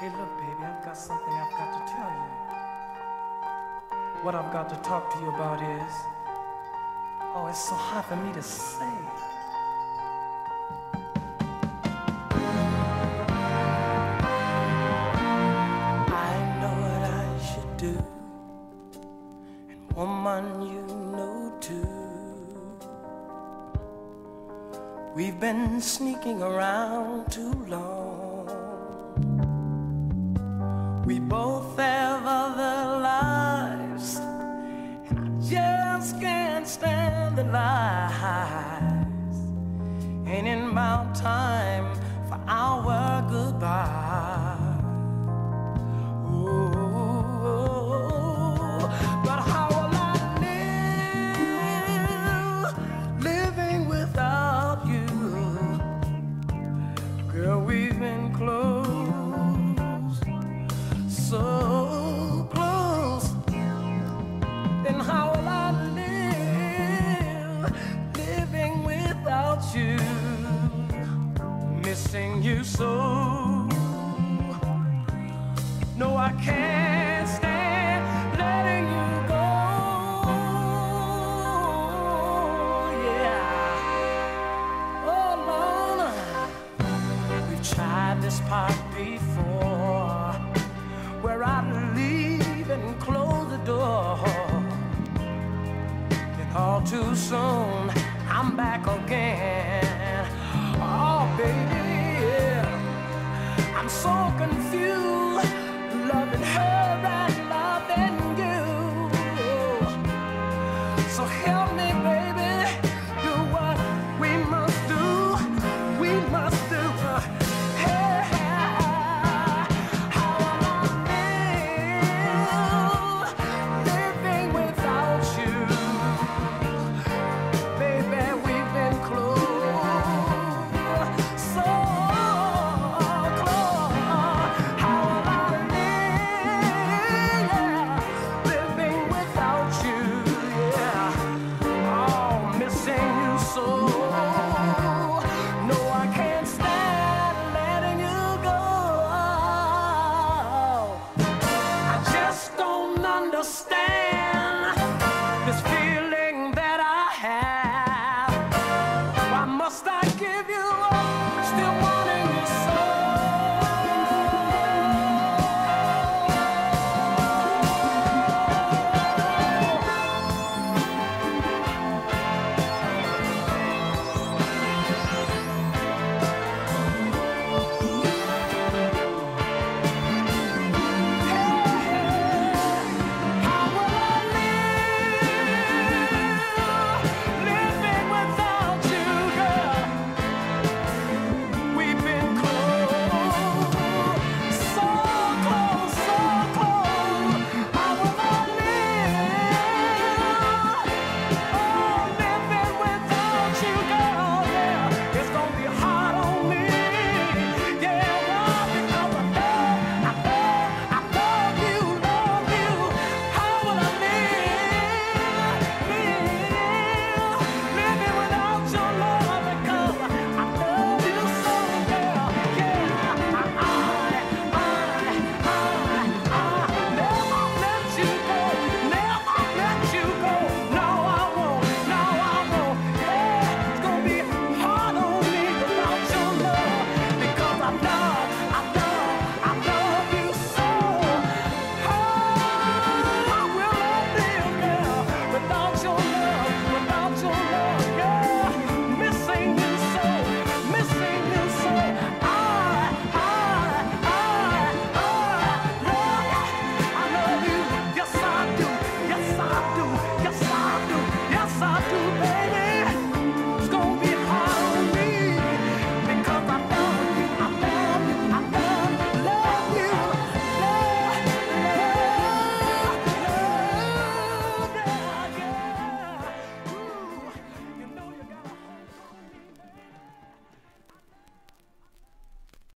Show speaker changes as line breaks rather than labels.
Hey, look, baby, I've got something I've got to tell you. What I've got to talk to you about is, oh, it's so hard for me to say. I know what I should do, and woman, you know too. We've been sneaking around too long. We both have other lives, and I just can't stand the lies. Ain't it about time for our goodbye? You? Missing you so. No, I can't stand letting you go. Yeah. Oh, Lord. We've tried this part before, where I'd leave and close the door. Then all too soon, I'm back again. Oh, baby, yeah. I'm so confused, loving her. stop.